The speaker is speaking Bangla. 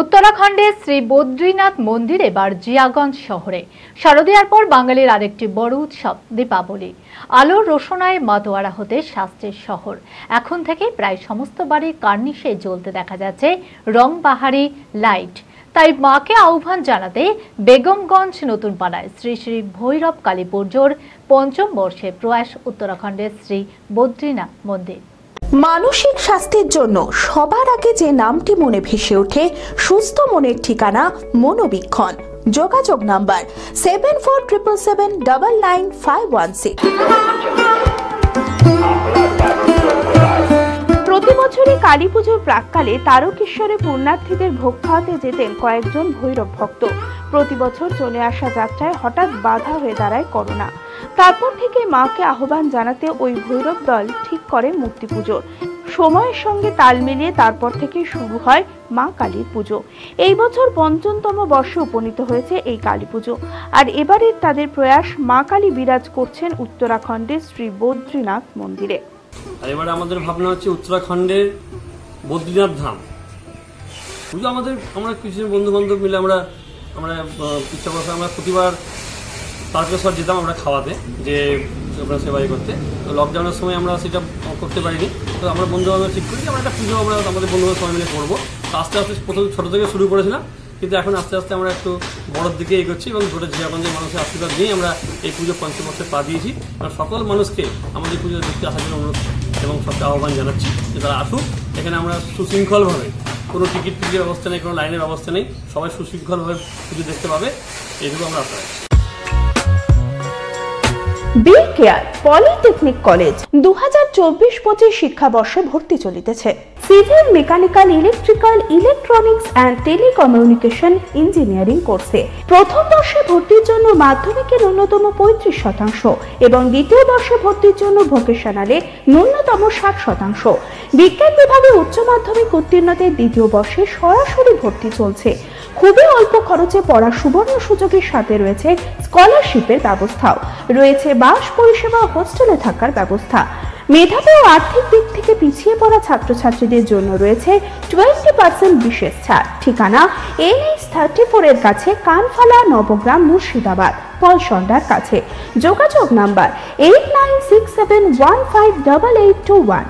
উত্তরাখণ্ডের শ্রী বদ্রীনাথ মন্দির এবার জিয়াগঞ্জ শহরে। শারদীয়ার পর বাঙালির আরেকটি বড় উৎসব, দীপাবলি। আলোর রোশনায় মাতোয়ারা হতে শাস্ত্রের শহর। এখন থেকে প্রায় সমস্ত বাড়ি কার্নিশে জ্বলতে দেখা যাচ্ছে রং রংবাহারি লাইট। তাই মাকে আহ্বান জানাতে বেগমগঞ্জ নতুন পাড়ায় শ্রী শ্রী ভৈরব কালী পুজোর পঞ্চম বর্ষে প্রয়াস উত্তরাখণ্ডের শ্রী বদ্রীনাথ মন্দির। মানসিক স্বাস্থ্যের জন্য সবার আগে যে নামটি মনে ভেসে ওঠে, সুস্থ মনের ঠিকানা মনোবীক্ষণ। যোগাযোগ number seven four triple seven double nine five one six Kali পুজোর প্রাককালে তারকেশ্বরে পুণ্যার্থীদের ভোগ খাওয়াতে যেতেন কয়েকজন ভৈরব ভক্ত। প্রতি বছর চলে আসা যাত্রায় হঠাৎ বাধা হয়ে দাঁড়ায় করোনা। তারপর থেকে মাকে আহ্বান জানাতে ওই ভৈরব দল ঠিক করে মূর্তি পুজোর সময়ের সঙ্গে তাল মিলিয়ে তারপর থেকে শুরু হয় মা কালীর পুজো। এই বছর পঞ্চমতম বর্ষে উপনীত হয়েছে এই কালী পুজো। আর এবারের তাদের প্রয়াস মা কালী বিরাজ করছেন উত্তরাখণ্ডের শ্রী বদ্রীনাথ মন্দিরে। আর এবারে আমাদের ভাবনা হচ্ছে উত্তরাখণ্ডের বদ্রীনাথ ধাম। পুজো আমাদের, আমরা কিছু বন্ধু বান্ধব মিলে আমরা আমরা ইচ্ছা করতে আমরা প্রতিবার তারকেশ্বর যেতাম আমরা খাওয়াতে, যে আমরা সেবাই করতে। তো লকডাউনের সময় আমরা সেটা করতে পারিনি। তো আমরা বন্ধু বান্ধব ঠিক করি আমরা একটা পুজো আমরা আমাদের বন্ধু বান্ধব সবাই মিলে করব। আস্তে আস্তে প্রথম ছোটো থেকে শুরু করেছিলাম। কিন্তু এখন আস্তে আস্তে আমরা একটু বড়োর দিকে এগোচ্ছি এবং গোটা জিয়াগঞ্জের মানুষের আশীর্বাদ নিয়ে আমরা এই পুজো পঞ্চবর্ষে পা দিয়েছি। আমরা সকল মানুষকে আমাদের পুজো দেখতে আসার জন্য অনুরোধ এবং সবকে আহ্বান জানাচ্ছি যে তারা আসুক। এখানে আমরা সুশৃঙ্খলভাবে কোনো টিকিট টিকিটের ব্যবস্থা নেই, কোনো লাইনের ব্যবস্থা নেই। সবাই সুশৃঙ্খলভাবে পুজো দেখতে পাবে, এইটুকু আমরা আশা রাখছি। বি পলিটেকনিক কলেজ দু হাজার চব্বিশ পঁচিশ শিক্ষাবর্ষে ভর্তি চলিতেছে। Civil, mechanical, electrical, electronics and telecommunication engineering কোর্সে। প্রথম বর্ষে ভর্তির জন্য মাধ্যমিকের ন্যূনতম পঁয়ত্রিশ শতাংশ এবং দ্বিতীয় বর্ষে ভর্তির জন্য ভোকেশনালে ন্যূনতম ষাট শতাংশ। বিজ্ঞান বিভাগে উচ্চ মাধ্যমিক উত্তীর্ণদের দ্বিতীয় বর্ষে সরাসরি ভর্তি চলছে। খুবই অল্প খরচে পড়ার সুবর্ণ সুযোগের সাথে রয়েছে স্কলারশিপের ব্যবস্থাও। রয়েছে বাস পরিষেবা হোস্টেলে থাকার ব্যবস্থা। মেধাবী ও আর্থিক দিক থেকে পিছিয়ে পড়া ছাত্রছাত্রীদের জন্য রয়েছে টোয়েন্টি পার্সেন্ট বিশেষ ছাড়। ঠিকানা এন এইচ থার্টি ফোরের কাছে কানফালা, নবগ্রাম, মুর্শিদাবাদ পলসন্ডার কাছে। যোগাযোগ number eight nine six seven one five double eight two one.